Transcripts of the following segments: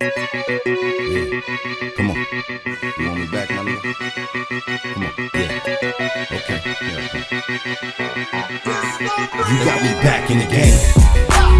Come on. You want me back? Come on. Yeah. Okay. You got me back in the game.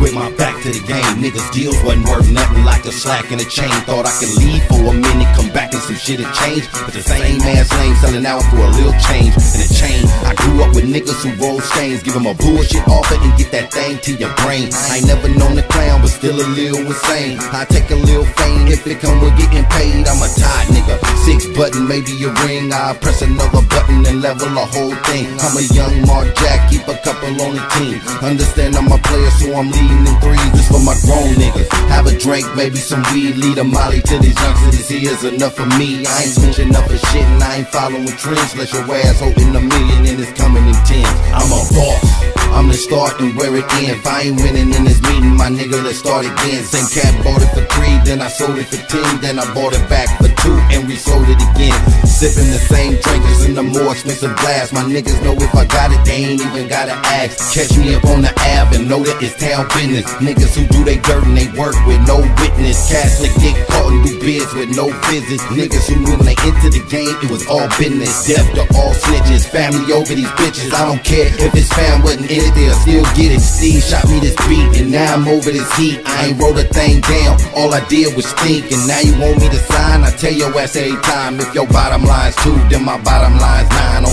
With my back to the game, niggas deals wasn't worth nothing like a slack in a chain. Thought I could leave for a minute, come back and some shit had changed. But the same ass lame selling out for a little change. And a chain, I grew up with niggas who roll stains. Give them a bullshit offer and get that thing to your brain. I ain't never known a clown, but still a little insane. I take a little fame if it come with getting paid. I'm a tight nigga. Six button, maybe a ring. I press another button and level a whole thing. I'm a young Mark Jack, keep a couple on the team. Understand I'm a player, so I'm leading in threes, this for my grown niggas. Have drink, maybe some weed, lead a molly to these youngsters. Here's enough for me. I ain't switching up for shit and I ain't following trends. Let your ass holding a million and it's coming in tens. I'm a boss. I'm the start and where it ends. If I ain't winning in this meeting, my nigga, let's start again. Same cat bought it for three, then I sold it for ten, then I bought it back for two and resold it again. Sipping the same drinkers in the more expensive glass. My niggas know if I got it, they ain't even gotta ask. Catch me up on the Ave and know that it's town business. Niggas who do they dirt and they work with no witness. Catholic get caught and bids with no visits. Niggas who when they entered the game, it was all business. Death to all snitches, family over these bitches. I don't care if his fam wasn't in it, they'll still get it. Steve shot me this beat and now I'm over this heat. I ain't wrote a thing down, all I did was think. And now you want me to sign? I tell your ass every time if your bottom line's two, then my bottom line's nine.